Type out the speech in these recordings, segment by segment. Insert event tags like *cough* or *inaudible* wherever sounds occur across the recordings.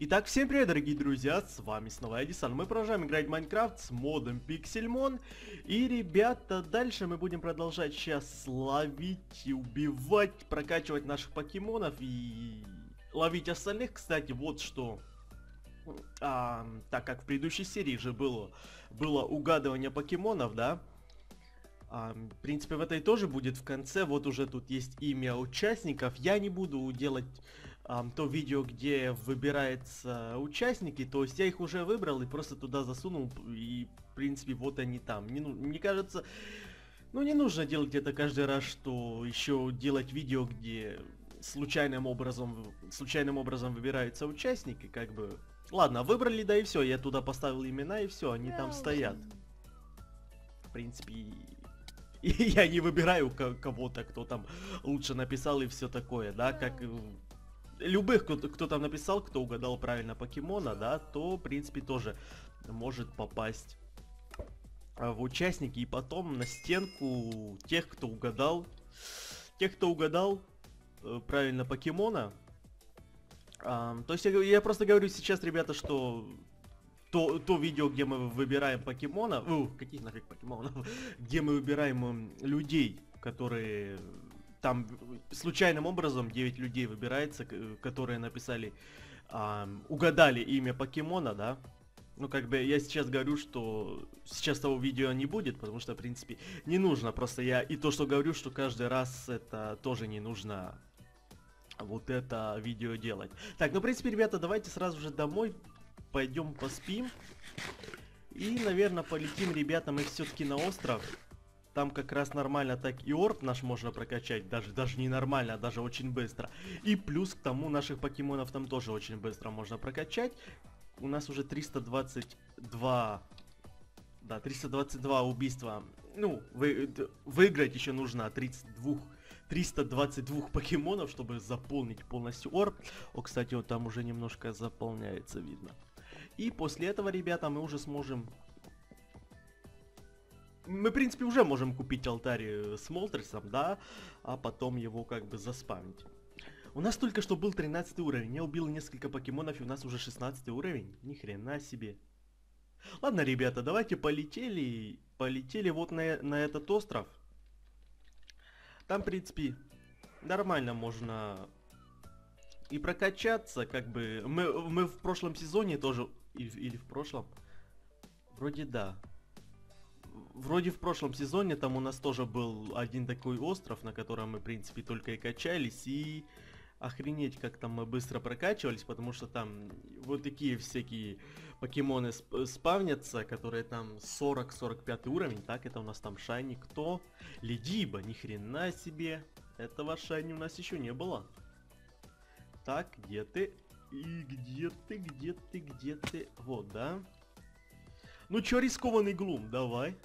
Итак, всем привет, дорогие друзья, с вами снова Эдисон. Мы продолжаем играть в Майнкрафт с модом Пиксельмон. И, ребята, дальше мы будем продолжать сейчас ловить и убивать, прокачивать наших покемонов и ловить остальных. Кстати, вот что... А, так как в предыдущей серии же было, было угадывание покемонов, да? А, в принципе, в этой тоже будет в конце. Вот уже тут есть имя участников. Я не буду делать а, то видео, где выбираются участники. То есть я их уже выбрал и просто туда засунул. И, в принципе, вот они там. Не, ну, мне кажется, ну не нужно делать это каждый раз, что еще делать видео, где случайным образом, случайным образом выбираются участники, как бы... Ладно, выбрали, да и все, я туда поставил имена и все, они там стоят. В принципе, *laughs* и я не выбираю кого-то, кто там лучше написал и все такое, да, как любых, кто, кто там написал, кто угадал правильно покемона, да, то, в принципе, тоже может попасть а, в участники и потом на стенку тех, кто угадал, тех, кто угадал э, правильно покемона. А, то есть я, я просто говорю сейчас, ребята, что то, то видео, где мы выбираем покемона, у, каких нафиг покемонов, *laughs* где мы выбираем э, людей, которые там случайным образом 9 людей выбирается, которые написали, э, угадали имя покемона, да. Ну, как бы я сейчас говорю, что сейчас того видео не будет, потому что, в принципе, не нужно. Просто я и то, что говорю, что каждый раз это тоже не нужно вот это видео делать. Так, ну, в принципе, ребята, давайте сразу же домой пойдем поспим. И, наверное, полетим, ребята, мы все-таки на остров. Там как раз нормально так и орб наш можно прокачать, даже, даже не нормально, а даже очень быстро. И плюс к тому наших покемонов там тоже очень быстро можно прокачать. У нас уже 322... Да, 322 убийства. Ну, вы, выиграть еще нужно 32 322 покемонов, чтобы заполнить полностью орб. О, кстати, он там уже немножко заполняется, видно. И после этого, ребята, мы уже сможем мы, в принципе, уже можем купить алтарь э, с Молтерсом, да, а потом его как бы заспамить. У нас только что был 13 уровень, я убил несколько покемонов, и у нас уже 16 уровень. Ни хрена себе. Ладно, ребята, давайте полетели, полетели вот на, на этот остров. Там, в принципе, нормально можно и прокачаться, как бы. Мы, мы в прошлом сезоне тоже, или в прошлом, вроде да, вроде в прошлом сезоне там у нас тоже был один такой остров, на котором мы, в принципе, только и качались, и охренеть, как там мы быстро прокачивались, потому что там вот такие всякие покемоны сп спавнятся, которые там 40-45 уровень, так, это у нас там Шайни, кто? Ледиба, ни хрена себе, этого Шайни у нас еще не было. Так, где ты? И где ты, где ты, где ты? Вот, да? Ну чё, рискованный глум, давай.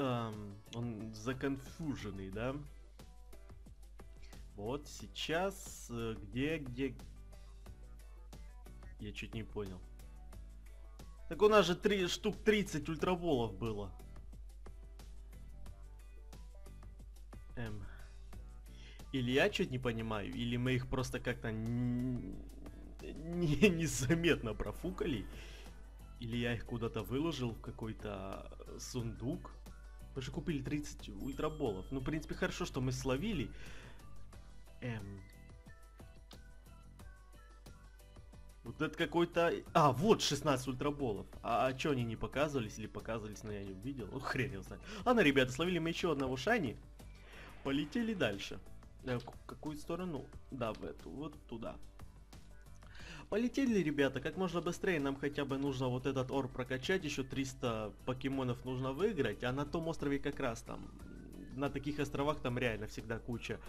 Эм, он законфуженный, да? Вот сейчас, э, где, где... Я чуть не понял. Так у нас же три, штук 30 ультраволов было. Эм. Или я чуть не понимаю, или мы их просто как-то не, *laughs* незаметно профукали. Или я их куда-то выложил в какой-то сундук. Мы же купили 30 ультраболов. Ну, в принципе, хорошо, что мы словили. Эм... Вот это какой-то... А, вот 16 ультраболов. А, а что они не показывались или показывались, но я не увидел? Ну, хрен его знает. Ладно, ребята, словили мы еще одного шани. Полетели дальше. Э, какую сторону? Да, в эту, вот туда. Полетели, ребята, как можно быстрее. Нам хотя бы нужно вот этот ор прокачать. Еще 300 покемонов нужно выиграть. А на том острове как раз там... На таких островах там реально всегда куча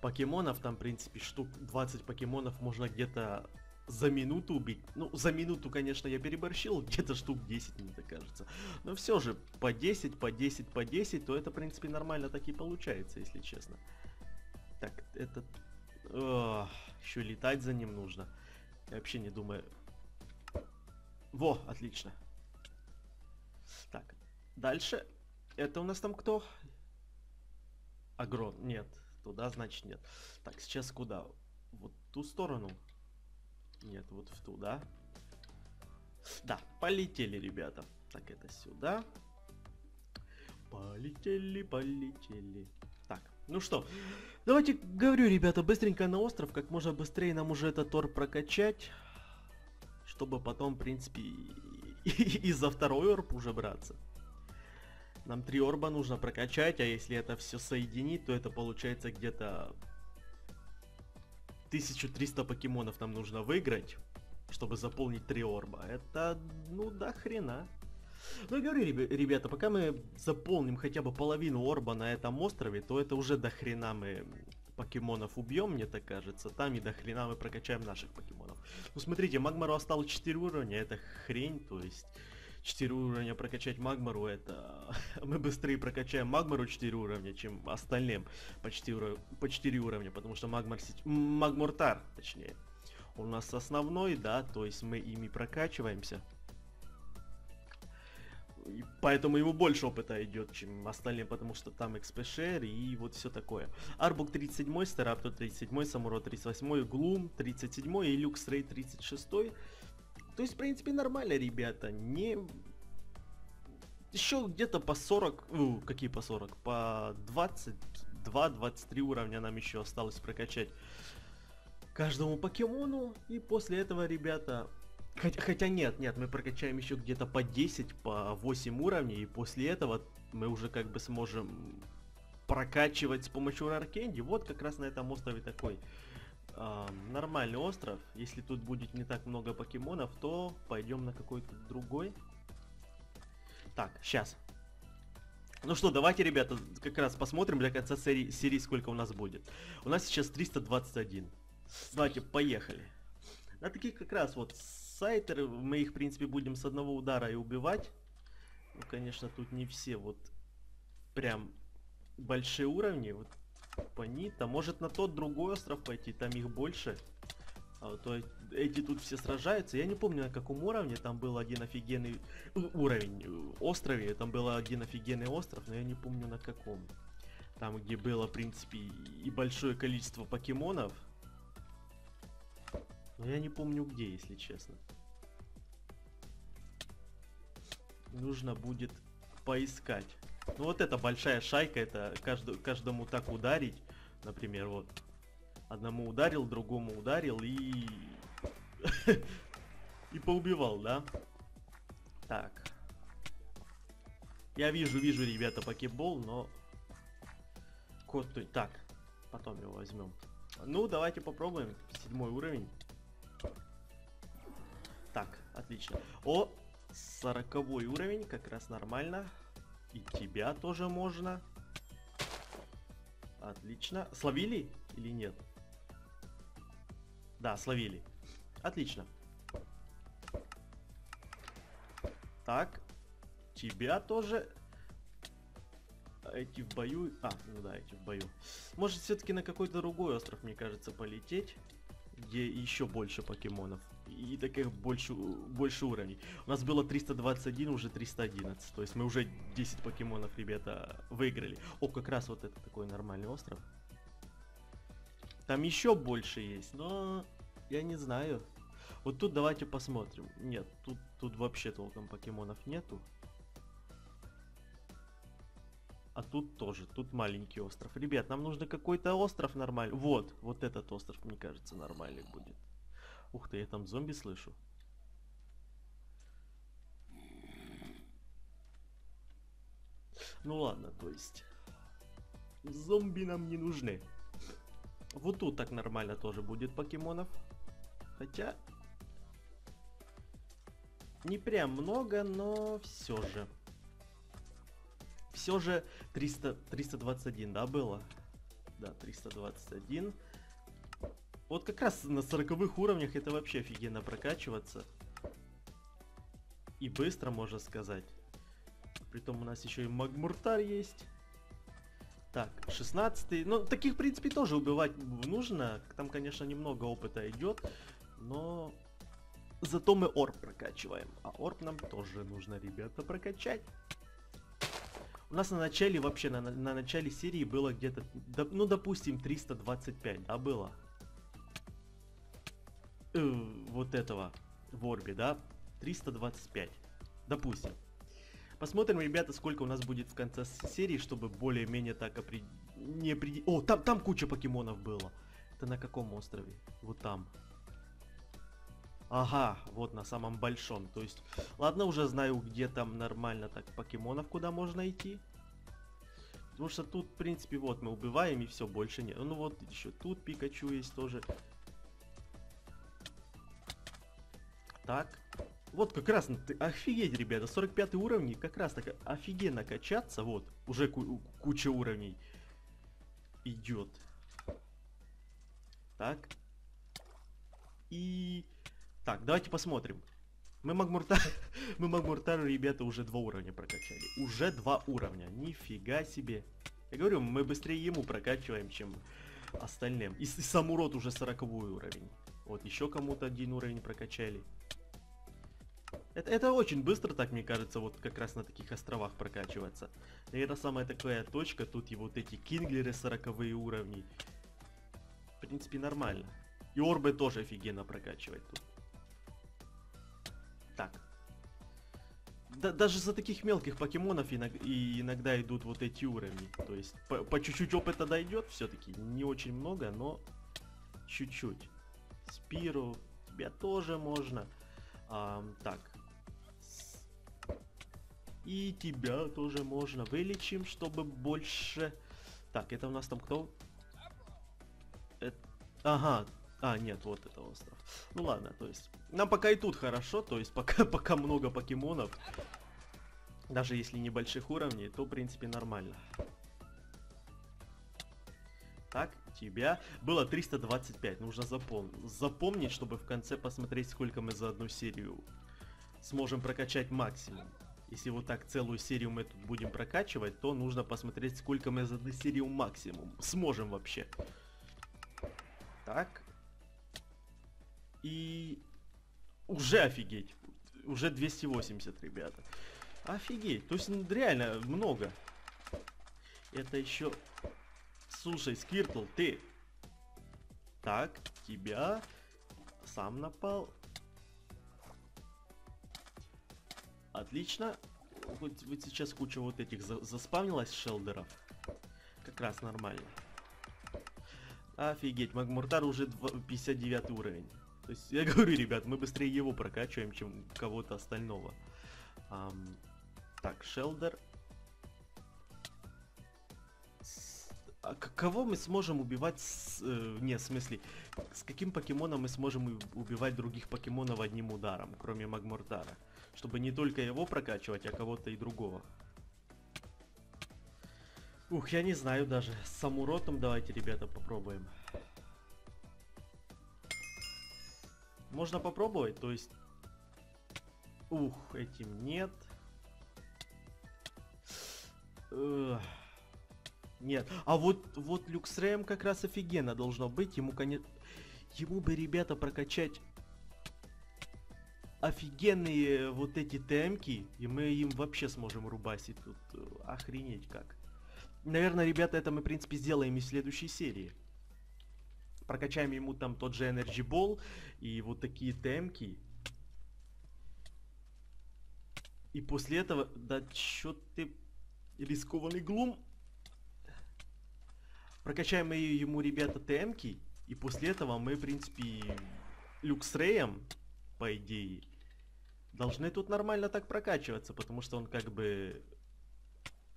покемонов. Там, в принципе, штук 20 покемонов можно где-то за минуту убить. Ну, за минуту, конечно, я переборщил, *laughs* где-то штук 10, мне так кажется. Но все же, по 10, по 10, по 10, то это, в принципе, нормально так и получается, если честно. Так, этот... еще летать за ним нужно. Я вообще не думаю... Во, отлично. Так, дальше. Это у нас там кто? Агрон. Нет, туда, значит нет. Так, сейчас куда? Вот ту сторону? Нет, вот в ту, да? Да, полетели, ребята. Так, это сюда. Полетели, полетели. Ну что, давайте, говорю, ребята, быстренько на остров, как можно быстрее нам уже этот тор прокачать, чтобы потом, в принципе, и за второй орб уже браться. Нам три орба нужно прокачать, а если это все соединить, то это получается где-то 1300 покемонов нам нужно выиграть, чтобы заполнить три орба. Это, ну, до хрена. Ну, говорю, ребята, пока мы заполним хотя бы половину орба на этом острове, то это уже до хрена мы покемонов убьем, мне так кажется. Там и до хрена мы прокачаем наших покемонов. Ну, смотрите, Магмару осталось 4 уровня, это хрень, то есть... 4 уровня прокачать Магмару, это... *laughs* мы быстрее прокачаем Магмару 4 уровня, чем остальным по 4, по 4 уровня, потому что Магмар... Магмуртар, точнее. У нас основной, да, то есть мы ими прокачиваемся. И поэтому ему больше опыта идет, чем остальным, потому что там XP Share и вот все такое. Арбук 37, Старапто 37, Самуро 38, Глум 37 и Люкс Рей 36. То есть, в принципе, нормально, ребята. Не... Еще где-то по 40... Ну, какие по 40? По 22-23 уровня нам еще осталось прокачать каждому покемону. И после этого, ребята... Хотя, хотя нет, нет, мы прокачаем еще где-то по 10, по 8 уровней. И после этого мы уже как бы сможем прокачивать с помощью Раркенди. Вот как раз на этом острове такой э, нормальный остров. Если тут будет не так много покемонов, то пойдем на какой-то другой. Так, сейчас. Ну что, давайте, ребята, как раз посмотрим для конца серии, серии сколько у нас будет. У нас сейчас 321. Давайте, поехали. На таких как раз вот сайтеры, мы их, в принципе, будем с одного удара и убивать. Ну, конечно, тут не все вот прям большие уровни. Вот Панита. Может на тот другой остров пойти, там их больше. А то эти тут все сражаются. Я не помню на каком уровне, там был один офигенный уровень острове, там был один офигенный остров, но я не помню на каком. Там, где было, в принципе, и большое количество покемонов. Но я не помню где, если честно. Нужно будет поискать. Ну вот эта большая шайка, это каждому, каждому так ударить. Например, вот. Одному ударил, другому ударил и... *laughs* и поубивал, да? Так. Я вижу, вижу, ребята, покебол, но... Кот, так, потом его возьмем. Ну, давайте попробуем. Седьмой уровень. Так, отлично. О, сороковой уровень, как раз нормально. И тебя тоже можно. Отлично. Словили или нет? Да, словили. Отлично. Так. Тебя тоже. Эти в бою... А, ну да, эти в бою. Может все-таки на какой-то другой остров, мне кажется, полететь. Где еще больше покемонов и таких больше, больше уровней. У нас было 321, уже 311. То есть мы уже 10 покемонов, ребята, выиграли. О, как раз вот это такой нормальный остров. Там еще больше есть, но я не знаю. Вот тут давайте посмотрим. Нет, тут, тут вообще толком покемонов нету. А тут тоже, тут маленький остров. Ребят, нам нужно какой-то остров нормальный. Вот, вот этот остров, мне кажется, нормальный будет. Ух ты, я там зомби слышу. Ну ладно, то есть... Зомби нам не нужны. Вот тут так нормально тоже будет покемонов. Хотя... Не прям много, но все же. Все же 300, 321, да, было? Да, 321. Вот как раз на 40 уровнях это вообще офигенно прокачиваться. И быстро, можно сказать. Притом у нас еще и Магмуртар есть. Так, 16 Ну, таких, в принципе, тоже убивать нужно. Там, конечно, немного опыта идет. Но... Зато мы орб прокачиваем. А орб нам тоже нужно, ребята, прокачать. У нас на начале, вообще, на, на начале серии было где-то, ну, допустим, 325, да, было? Э, вот этого, в Орбе, да? 325, допустим. Посмотрим, ребята, сколько у нас будет в конце серии, чтобы более-менее так опри... не определить... О, там, там куча покемонов было. Это на каком острове? Вот там. Ага, вот на самом большом. То есть, ладно, уже знаю, где там нормально так покемонов, куда можно идти. Потому что тут, в принципе, вот мы убиваем и все, больше нет. Ну вот еще тут Пикачу есть тоже. Так, вот как раз, офигеть, ребята, 45 уровень, как раз так офигенно качаться, вот, уже ку куча уровней идет. Так. И... Так, давайте посмотрим. Мы Магмуртар... *laughs* Мы Магмуртару, ребята, уже два уровня прокачали. Уже два уровня. Нифига себе. Я говорю, мы быстрее ему прокачиваем, чем остальным. И, и сам урод уже 40 уровень. Вот, еще кому-то один уровень прокачали. Это, это очень быстро, так мне кажется, вот как раз на таких островах прокачиваться. И это самая такая точка, тут и вот эти кинглеры 40 уровни. В принципе, нормально. И орбы тоже офигенно прокачивать тут. Так. Да, даже за таких мелких покемонов иногда, и иногда идут вот эти уровни. То есть по чуть-чуть опыта дойдет все-таки. Не очень много, но чуть-чуть. Спиру тебя тоже можно. А, так. И тебя тоже можно вылечим, чтобы больше... Так, это у нас там кто? Это... Ага. А, нет, вот это остров. Ну ладно, то есть... Нам пока и тут хорошо, то есть пока, *laughs* пока много покемонов. Даже если небольших уровней, то в принципе нормально. Так, тебя было 325. Нужно запом запомнить, чтобы в конце посмотреть, сколько мы за одну серию сможем прокачать максимум. Если вот так целую серию мы тут будем прокачивать, то нужно посмотреть, сколько мы за одну серию максимум сможем вообще. Так. И уже офигеть. Уже 280, ребята. Офигеть. То есть реально много. Это еще... Слушай, Скиртл, ты... Так, тебя... Сам напал. Отлично. Вот, вот сейчас куча вот этих за заспавнилась шелдеров. Как раз нормально. Офигеть, Магмуртар уже 59 уровень. То есть, я *laughs* говорю, ребят, мы быстрее его прокачиваем, чем кого-то остального. Um, так, Шелдер. А кого мы сможем убивать с... Э, не, в смысле, с каким покемоном мы сможем убивать других покемонов одним ударом, кроме Магмуртара? Чтобы не только его прокачивать, а кого-то и другого. Ух, я не знаю даже. С самуротом давайте, ребята, попробуем. Можно попробовать, то есть... Ух, этим нет. Нет. А вот, вот Люксрэм как раз офигенно должно быть. Ему, конец... Ему бы, ребята, прокачать офигенные вот эти темки, и мы им вообще сможем рубасить тут. Э, охренеть как. Наверное, ребята, это мы, в принципе, сделаем и в следующей серии. Прокачаем ему там тот же Energy Ball и вот такие темки. И после этого... Да чё ты... Рискованный глум. Прокачаем ему, ребята, темки. И после этого мы, в принципе, Люксреем по идее, должны тут нормально так прокачиваться, потому что он как бы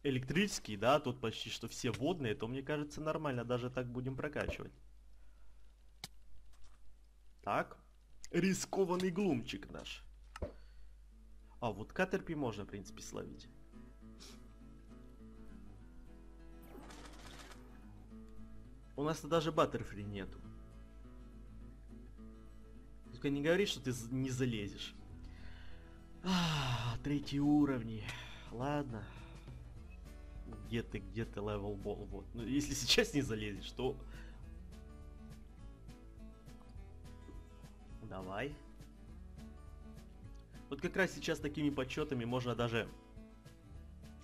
электрический, да, тут почти что все водные, то мне кажется нормально, даже так будем прокачивать. Так, рискованный глумчик наш. А, вот катерпи можно, в принципе, словить. У нас даже Баттерфри нету. Только не говори, что ты не залезешь. А, третий уровни. Ладно. Где ты, где ты level ball? Вот. Ну, если сейчас не залезешь, то... Давай. Вот как раз сейчас такими подсчетами можно даже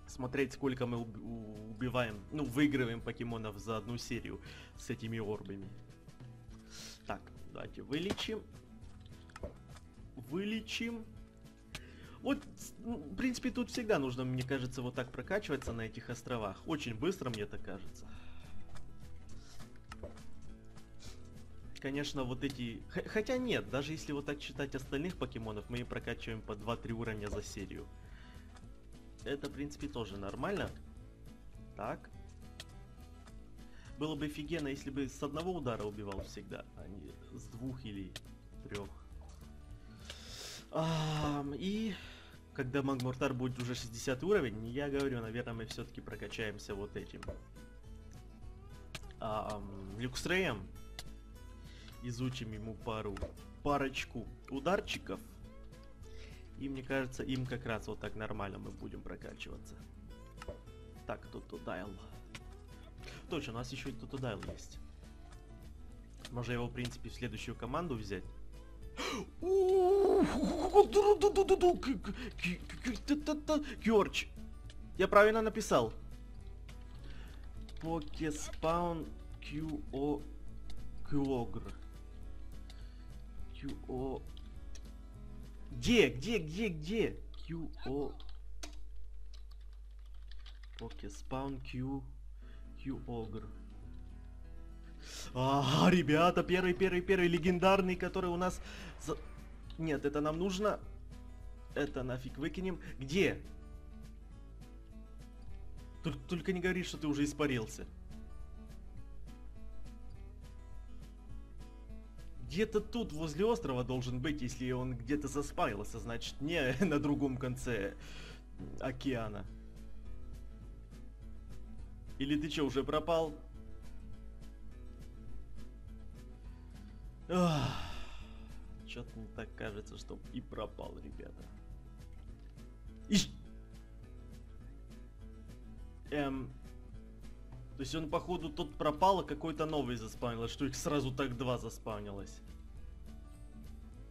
смотреть, сколько мы уб- убиваем, ну, выигрываем покемонов за одну серию с этими орбами. Так, давайте вылечим. Вылечим. Вот, в принципе, тут всегда нужно, мне кажется, вот так прокачиваться на этих островах. Очень быстро, мне так кажется. Конечно, вот эти... Хотя нет, даже если вот так читать остальных покемонов, мы им прокачиваем по 2-3 уровня за серию. Это, в принципе, тоже нормально. Так. Было бы офигенно, если бы с одного удара убивал всегда, а не с двух или трех. А, и когда Магмуртар будет уже 60 уровень, я говорю, наверное, мы все-таки прокачаемся вот этим. А, Люкстреем. Изучим ему пару, парочку ударчиков. И мне кажется, им как раз вот так нормально мы будем прокачиваться. Так, тут Тудайл. Точно, у нас еще и Тудайл есть. Можно его, в принципе, в следующую команду взять. Кёрч. Я правильно написал. Покеспаун QO QO где, где, где, где? QO Покеспаун Q Q Огр. А, ребята, первый, первый, первый легендарный, который у нас... За... Нет, это нам нужно. Это нафиг выкинем. Где? Только, только не говори, что ты уже испарился. Где-то тут, возле острова должен быть, если он где-то заспавился, значит, не *laughs* на другом конце океана. Или ты что, уже пропал? Что-то мне так кажется, что и пропал, ребята. Ищ! Эм... То есть он, походу, тот пропал, а какой-то новый заспавнилось, что их сразу так два заспавнилось.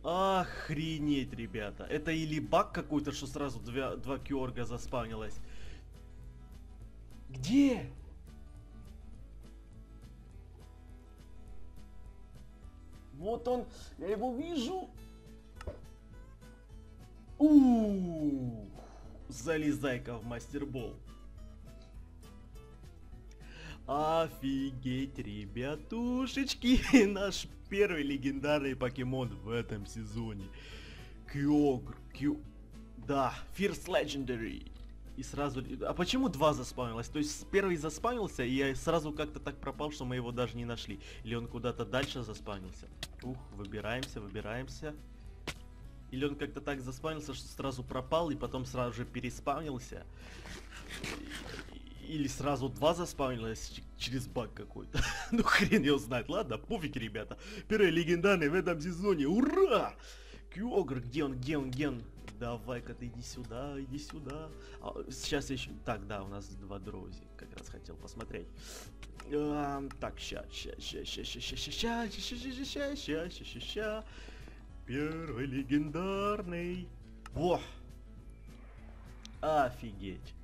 Охренеть, ребята. Это или баг какой-то, что сразу два, два киорга заспавнилось. Где? Вот он, я его вижу. У, -у, -у. залезай-ка в мастербол. Офигеть, ребятушечки, *laughs* наш первый легендарный покемон в этом сезоне. Кьогр, Кью... Да, First Legendary. И сразу... А почему два заспавнилось? То есть первый заспавнился, и я сразу как-то так пропал, что мы его даже не нашли. Или он куда-то дальше заспавнился. Ух, выбираемся, выбираемся. Или он как-то так заспавнился, что сразу пропал, и потом сразу же переспавнился. Или сразу два заспавнилось через баг какой-то. ну хрен его знает. Ладно, пофиг, ребята. Первый легендарный в этом сезоне. Ура! Кьогр, где он, где он, где он? Давай-ка ты иди сюда, иди сюда. А, сейчас еще... Так, да, у нас два дрози. Как раз хотел посмотреть. А, так, ща, ща, ща, ща, ща, ща, ща, ща, ща, ща, ща, ща, ща, ща. Первый легендарный. Во! Офигеть.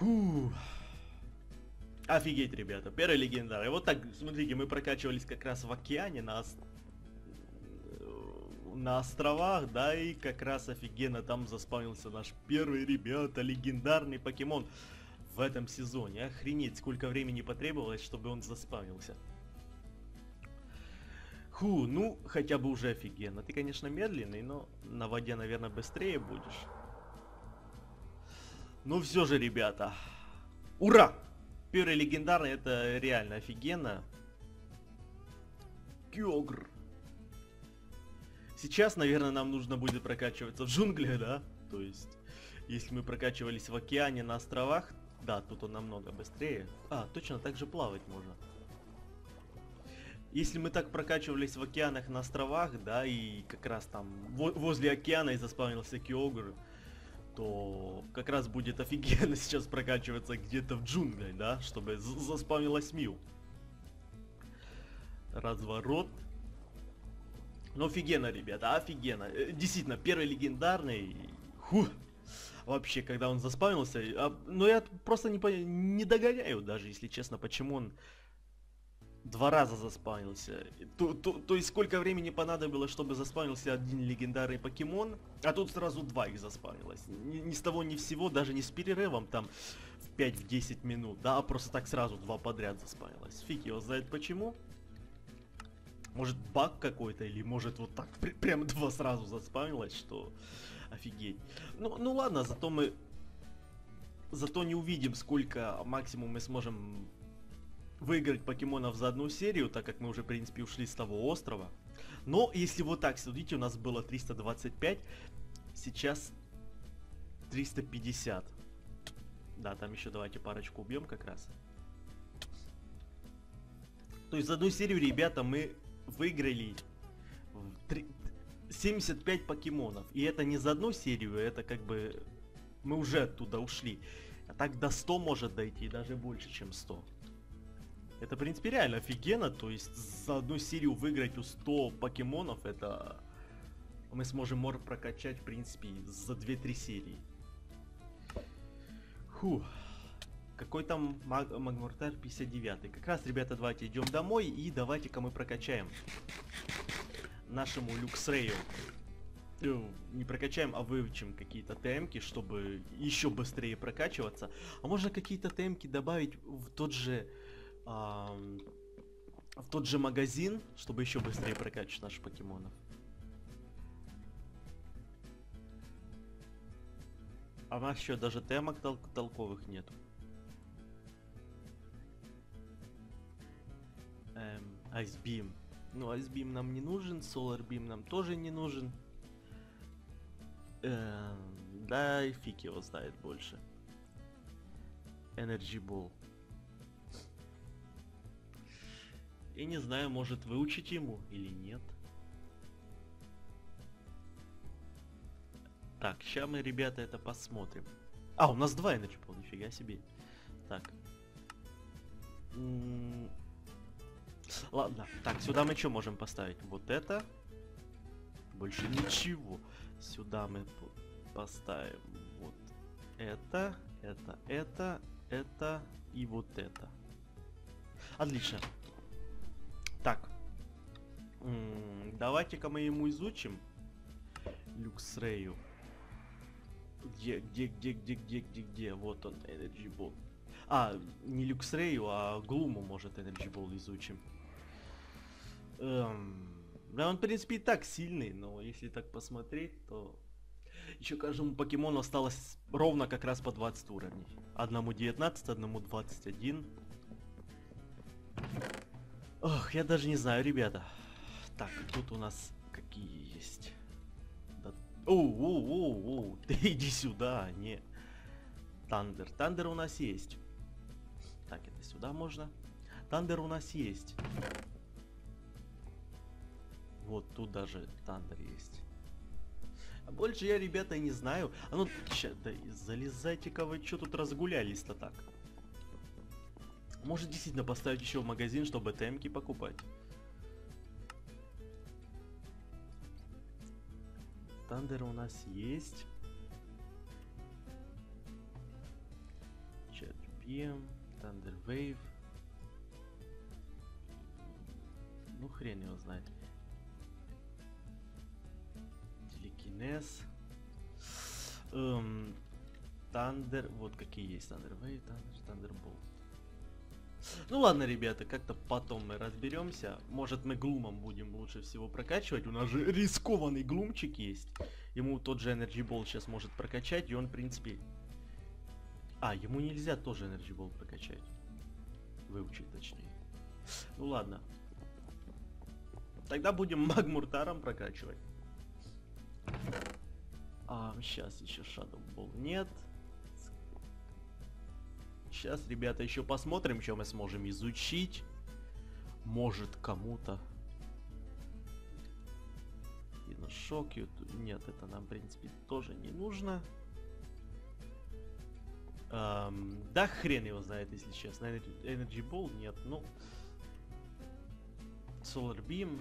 Фу. Офигеть, ребята, первый легендарный. Вот так, смотрите, мы прокачивались как раз в океане на, на островах, да, и как раз офигенно там заспавнился наш первый, ребята, легендарный покемон в этом сезоне. Охренеть, сколько времени потребовалось, чтобы он заспавнился. Ху, ну, хотя бы уже офигенно. Ты, конечно, медленный, но на воде, наверное, быстрее будешь. Ну все же, ребята. Ура! Первый легендарный, это реально офигенно. Кёгр. Сейчас, наверное, нам нужно будет прокачиваться в джунглях, да? То есть, если мы прокачивались в океане на островах, да, тут он намного быстрее. А, точно так же плавать можно. Если мы так прокачивались в океанах на островах, да, и как раз там возле океана и заспавнился Киогр, то как раз будет офигенно *laughs* сейчас прокачиваться где-то в джунглях, да, чтобы заспавнилась Мил. Разворот. Ну офигенно, ребята, офигенно. Э, действительно, первый легендарный. Фу. Вообще, когда он заспавнился, а, ну я просто не, не догоняю даже, если честно, почему он два раза заспавнился. То, то, то есть сколько времени понадобилось, чтобы заспавнился один легендарный покемон, а тут сразу два их заспавнилось. Ни, ни с того ни всего, даже не с перерывом там в 5-10 минут, да, а просто так сразу два подряд заспавнилось. Фиг его знает почему. Может баг какой-то, или может вот так пр- прям два сразу заспавнилось, что офигеть. Ну, ну ладно, зато мы... Зато не увидим, сколько максимум мы сможем выиграть покемонов за одну серию, так как мы уже, в принципе, ушли с того острова. Но если вот так судить, у нас было 325, сейчас 350. Да, там еще давайте парочку убьем как раз. То есть за одну серию, ребята, мы выиграли в три- 75 покемонов. И это не за одну серию, это как бы мы уже оттуда ушли. А так до 100 может дойти, даже больше, чем 100. Это, в принципе, реально офигенно. То есть за одну серию выиграть у 100 покемонов, это мы сможем мор прокачать, в принципе, за 2-3 серии. Фу. Какой там Маг- Магмортар 59? Как раз, ребята, давайте идем домой и давайте-ка мы прокачаем нашему Люксрею. Э, Не прокачаем, а выучим какие-то темки, чтобы еще быстрее прокачиваться. А можно какие-то темки добавить в тот же ам, в тот же магазин, чтобы еще быстрее прокачивать наших покемонов. А у нас еще даже темок тол- толковых нету. Эм, Beam. Ну, Beam нам не нужен, Solar Beam нам тоже не нужен. Эм, да, и фиг его знает больше. Energy Ball. Я не знаю, может выучить ему или нет. Так, сейчас мы, ребята, это посмотрим. А, у нас два Ball, нифига себе. Так. Ладно, так, сюда мы что можем поставить? Вот это. Больше ничего. Сюда мы поставим вот это, это, это, это и вот это. Отлично. Так. Давайте-ка мы ему изучим. Люксрею. Где, где, где, где, где, где, где? Вот он, Energy Ball. А, не Люксрею, а Глуму, может, Energy Ball изучим. Эм, да, он, в принципе, и так сильный, но если так посмотреть, то... Еще каждому покемону осталось ровно как раз по 20 уровней. Одному 19, одному 21. Ох, я даже не знаю, ребята. Так, тут у нас какие есть. Да- Оу, оу, оу, ты *laughs* иди сюда, не. Thunder. Thunder у нас есть. Так, это сюда можно. Thunder у нас есть. Вот тут даже Thunder есть. А больше я, ребята, не знаю. А ну, ща, да залезайте-ка вы, что тут разгулялись-то так? Может действительно поставить еще в магазин, чтобы TM ки покупать. Тандер у нас есть. Чат PM, Thunder Wave. Ну хрен его знает. Телекинез. Эм, Thunder, вот какие есть Thunder Wave, Thunder, Thunderbolt. Ну ладно, ребята, как-то потом мы разберемся. Может мы глумом будем лучше всего прокачивать. У нас же рискованный глумчик есть. Ему тот же Energy Ball сейчас может прокачать, и он, в принципе... А, ему нельзя тоже Energy Ball прокачать. Выучить, точнее. Ну ладно. Тогда будем *laughs* Магмуртаром прокачивать. А, сейчас еще Shadow Ball нет. Сейчас, ребята, еще посмотрим, что мы сможем изучить. Может, кому-то. И на шоке. Нет, это нам, в принципе, тоже не нужно. Эм, да хрен его знает, если честно. Energy Ball нет, ну... Solar Beam.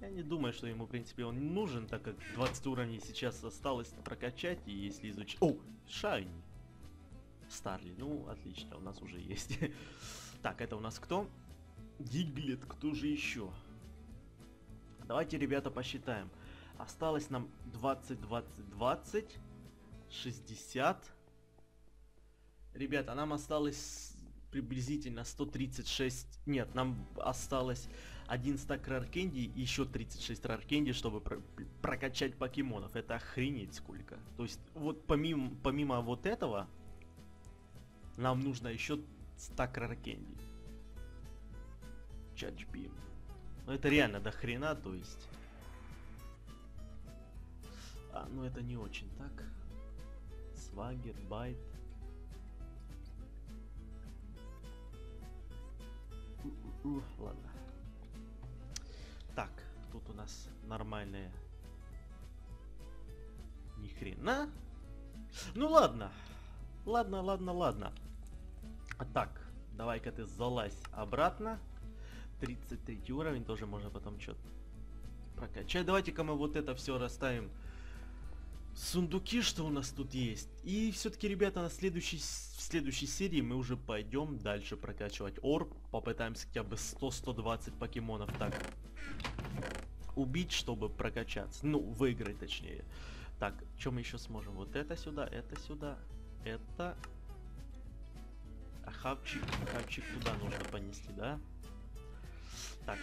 Я не думаю, что ему, в принципе, он нужен, так как 20 уровней сейчас осталось прокачать, и если изучить... О, Шайни. Старли, ну, отлично, у нас уже есть. *laughs* так, это у нас кто? Диглет, кто же еще? Давайте, ребята, посчитаем. Осталось нам 20, 20, 20, 60. Ребята, нам осталось приблизительно 136... Нет, нам осталось один стак раркенди и еще 36 раркенди, чтобы про прокачать покемонов. Это охренеть сколько. То есть, вот помимо, помимо вот этого, нам нужно еще стак раркенди. Чачбим. Ну это реально до хрена, то есть... А, ну это не очень так. Свагер, байт. Ух, ладно. Так, тут у нас нормальные. Ни хрена. Ну ладно. Ладно, ладно, ладно. Так, давай-ка ты залазь обратно. 33 уровень, тоже можно потом что-то прокачать. Давайте-ка мы вот это все расставим сундуки, что у нас тут есть. И все-таки, ребята, на следующей, в следующей серии мы уже пойдем дальше прокачивать орб. Попытаемся хотя бы 100-120 покемонов так убить, чтобы прокачаться. Ну, выиграть точнее. Так, что мы еще сможем? Вот это сюда, это сюда, это... А хавчик, хавчик туда нужно понести, да? Так,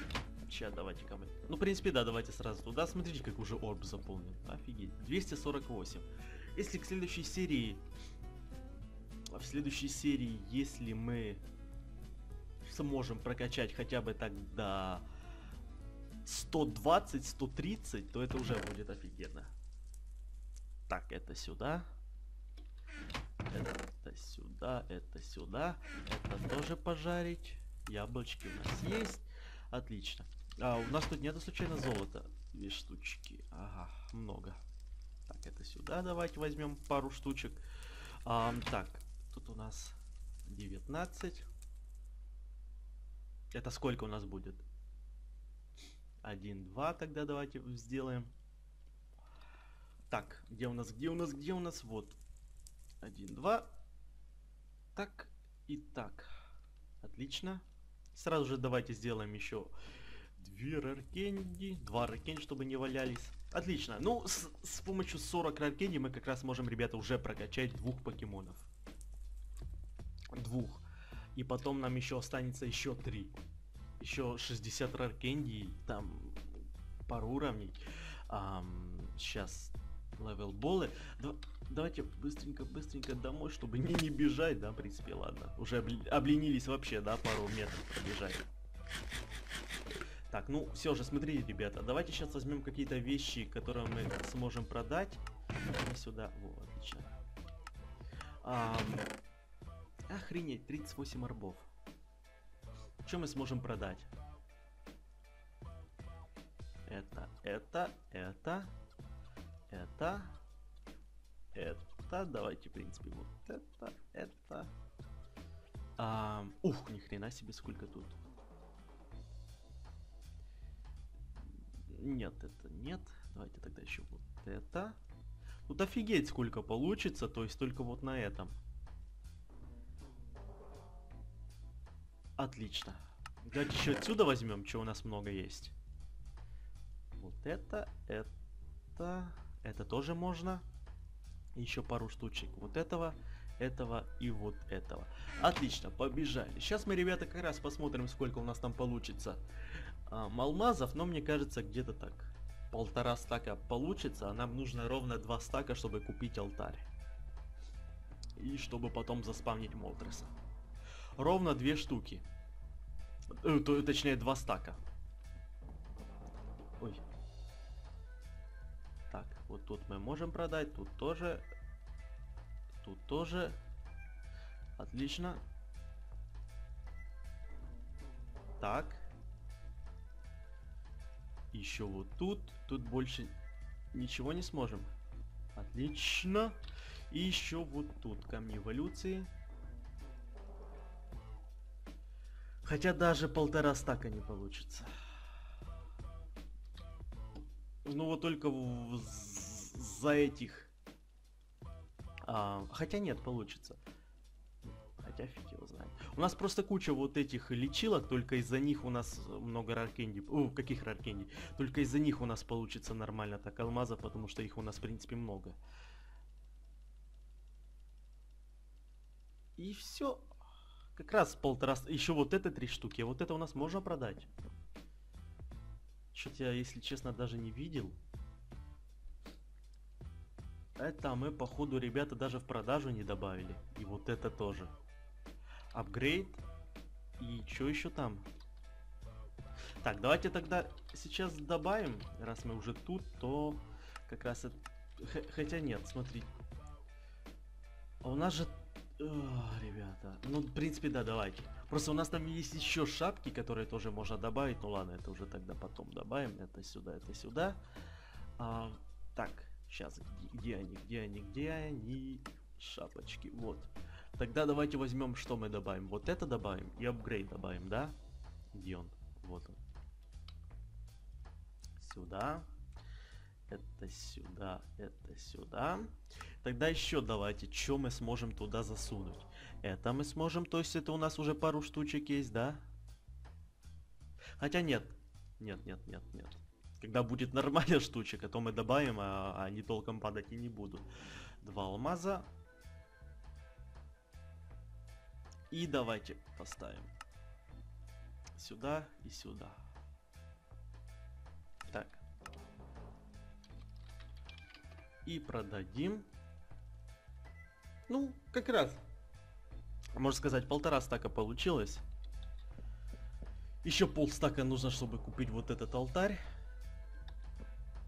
Сейчас давайте-ка мы... Ну, в принципе, да, давайте сразу туда. Смотрите, как уже орб заполнен. Офигеть. 248. Если к следующей серии... В следующей серии, если мы сможем прокачать хотя бы так до 120-130, то это уже будет офигенно. Так, это сюда. Это сюда, это сюда. Это тоже пожарить. Яблочки у нас есть. Отлично. А, у нас тут нету случайно золота. Две штучки. Ага, много. Так, это сюда давайте возьмем пару штучек. А, так, тут у нас 19. Это сколько у нас будет? 1, 2 тогда давайте сделаем. Так, где у нас, где у нас, где у нас? Вот. 1, 2. Так и так. Отлично. Сразу же давайте сделаем еще Две раркенди. Два раркенди, чтобы не валялись. Отлично. Ну, с, с помощью 40 раркенди мы как раз можем, ребята, уже прокачать двух покемонов. Двух. И потом нам еще останется еще три. Еще 60 rare candy, там пару уровней. Ам, сейчас level ball ы. Да, давайте быстренько-быстренько домой, чтобы не, не бежать, да, в принципе, ладно. Уже обленились вообще, да, пару метров пробежать. Так, ну все же, смотрите, ребята, давайте сейчас возьмем какие-то вещи, которые мы сможем продать. И сюда, вот, отлично. Ам... Охренеть, 38 арбов. Что мы сможем продать? Это, это, это, это, это, давайте, в принципе, вот это, это. А, ух, ни хрена себе, сколько тут. Нет, это нет. Давайте тогда еще вот это. Тут офигеть сколько получится, то есть только вот на этом. Отлично. Давайте еще отсюда возьмем, что у нас много есть. Вот это, это, это тоже можно. Еще пару штучек вот этого, этого и вот этого. Отлично, побежали. Сейчас мы, ребята, как раз посмотрим, сколько у нас там получится а, алмазов, но мне кажется где-то так полтора стака получится, а нам нужно ровно два стака, чтобы купить алтарь. И чтобы потом заспавнить Молтреса. Ровно две штуки. Э, то, точнее, два стака. Вот тут мы можем продать, тут тоже. Тут тоже. Отлично. Так еще вот тут. Тут больше ничего не сможем. Отлично. И еще вот тут камни эволюции. Хотя даже полтора стака не получится. Ну вот только в- за этих... А, хотя нет, получится. Хотя фиг его знает. У нас просто куча вот этих лечилок, только из-за них у нас много раркенди. О, каких раркенди? Только из-за них у нас получится нормально так алмазов, потому что их у нас в принципе много. И все. Как раз полтора... Еще вот это три штуки, вот это у нас можно продать. Что-то я, если честно, даже не видел. Это мы, походу, ребята даже в продажу не добавили. И вот это тоже. Апгрейд. И что еще там? Так, давайте тогда сейчас добавим. Раз мы уже тут, то как раз... это- Хотя нет, смотри. А у нас же... Ах, ребята. Ну, в принципе, да, давайте. Просто у нас там есть еще шапки, которые тоже можно добавить. Ну ладно, это уже тогда потом добавим. Это сюда, это сюда. А, так, сейчас, где они, где они, где они? Шапочки, вот. Тогда давайте возьмем, что мы добавим. Вот это добавим и апгрейд добавим, да? Где он? Вот он. Сюда. Это сюда, это сюда. Тогда еще давайте, что мы сможем туда засунуть? Это мы сможем, то есть это у нас уже пару штучек есть, да? Хотя нет. Нет, нет, нет, нет. Когда будет нормально штучек, а то мы добавим, а, они толком падать и не будут. Два алмаза. И давайте поставим. Сюда и сюда. Так. И продадим. Ну, как раз. Можно сказать, полтора стака получилось. Еще полстака нужно, чтобы купить вот этот алтарь.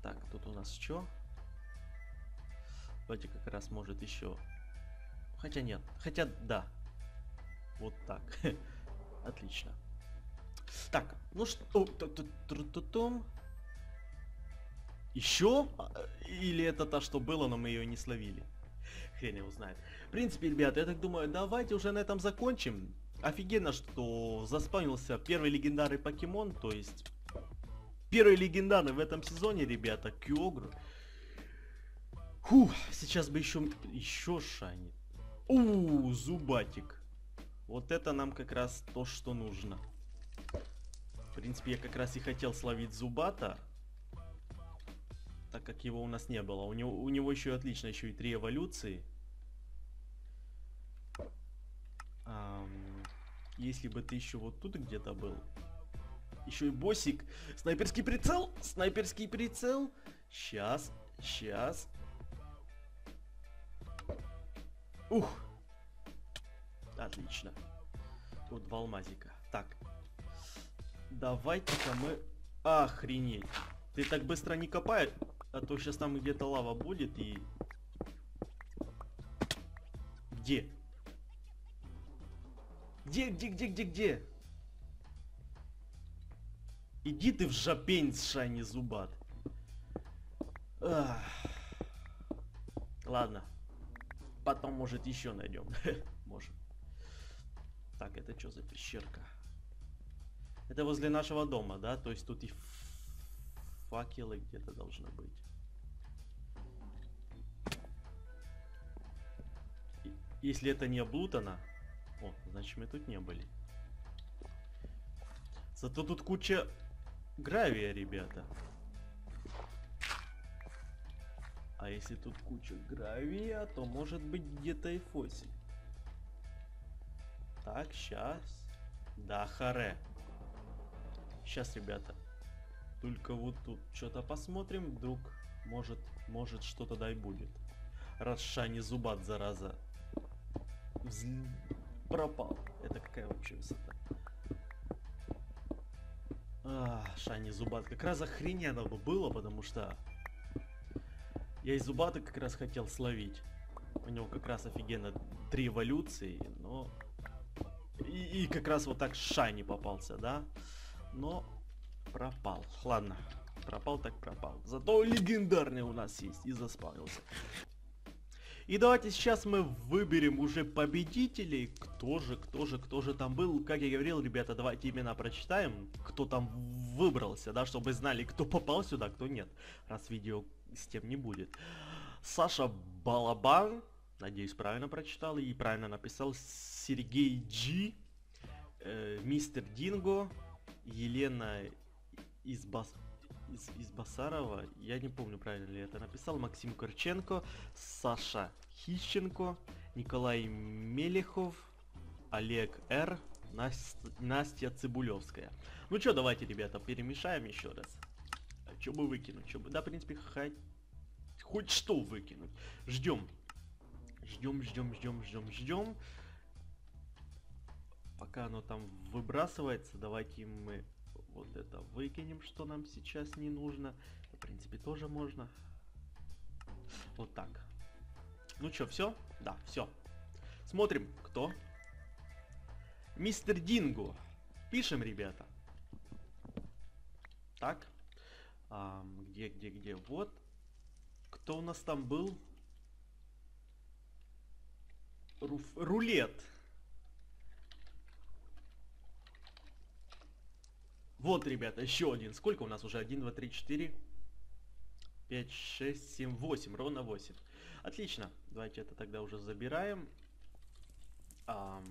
Так, тут у нас что? Давайте как раз может еще. Хотя нет. Хотя да. Вот так. *laughs* Отлично. Так, ну что... Еще? А, Или это та, что было, но мы ее не словили? *laughs* Хрен его знает. В принципе, ребята, я так думаю, давайте уже на этом закончим. Офигенно, что заспавнился первый легендарный покемон, то есть... Первый легендарный в этом сезоне, ребята, Киогру. Фух, сейчас бы еще... Еще шани. У, зубатик. Вот это нам как раз то, что нужно. В принципе, я как раз и хотел словить зубата. Так как его у нас не было. У него, у него еще отлично, еще и три эволюции. Ам, если бы ты еще вот тут где-то был. Еще и боссик. Снайперский прицел. Снайперский прицел. Сейчас. Сейчас. Ух. Отлично. Вот два алмазика. Так. Давайте-ка мы... Охренеть. Ты так быстро не копай, а то сейчас там где-то лава будет и... Где? Где, где, где, где, где? Иди ты в жопень с шайни зубат. Ах. Ладно. Потом, может, еще найдем. *laughs* Может. Так, это что за пещерка? Это возле нашего дома, да? То есть тут и факелы где-то должны быть. Если это не облутано... О, значит мы тут не были. Зато тут куча гравия, ребята. А если тут куча гравия, то может быть где-то и фосиль. Так, сейчас. Да, харе. Сейчас, ребята. Только вот тут что-то посмотрим, вдруг может, может что-то дай будет. Раз Шани Зубат, зараза, взл- пропал. Это какая вообще высота? А, Шани Зубат. Как раз охрененно бы было, потому что я из Зубата как раз хотел словить. У него как раз офигенно три эволюции, но... И, и как раз вот так Шайни попался, да? Но пропал. Ладно, пропал так пропал. Зато легендарный у нас есть и заспавнился. И давайте сейчас мы выберем уже победителей. Кто же, кто же, кто же там был. Как я говорил, ребята, давайте имена прочитаем. Кто там выбрался, да, чтобы знали, кто попал сюда, кто нет. Раз видео с тем не будет. Саша Балабан, надеюсь, правильно прочитал и правильно написал. Сергей Джи, э, Мистер Динго, Елена из, Бас... из, из Басарова, я не помню, правильно ли это написал, Максим Корченко, Саша Хищенко, Николай Мелехов, Олег Р, Настя, Настя Цибулевская. Ну что, давайте, ребята, перемешаем еще раз. А что бы выкинуть? Что бы... Да, в принципе, хоть... хоть что выкинуть. Ждем. Ждем, ждем, ждем, ждем, ждем. Пока оно там выбрасывается, давайте мы вот это выкинем, что нам сейчас не нужно. В принципе, тоже можно. Вот так. Ну что, все? Да, все. Смотрим, кто. Мистер Динго. Пишем, ребята. Так. А, где, где, где? Вот. Кто у нас там был? Руф... Рулет. Вот, ребята, еще один. Сколько у нас уже? 1, 2, 3, 4, 5, 6, 7, 8. Ровно 8. Отлично. Давайте это тогда уже забираем. Ам,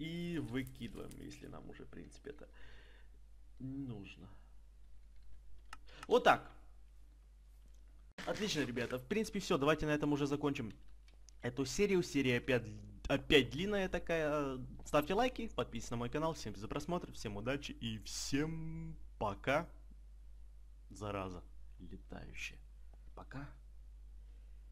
и выкидываем, если нам уже, в принципе, это нужно. Вот так. Отлично, ребята. В принципе, все. Давайте на этом уже закончим эту серию. Серия 5 опять длинная такая. Ставьте лайки, подписывайтесь на мой канал. Всем за просмотр, всем удачи и всем пока. Зараза летающая. Пока.